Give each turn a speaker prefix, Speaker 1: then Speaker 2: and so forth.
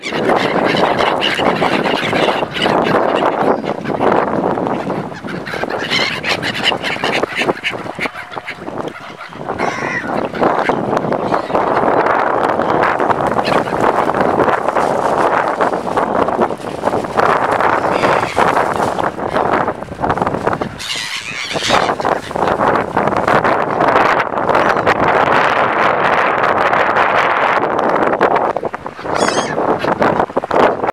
Speaker 1: I'm sorry.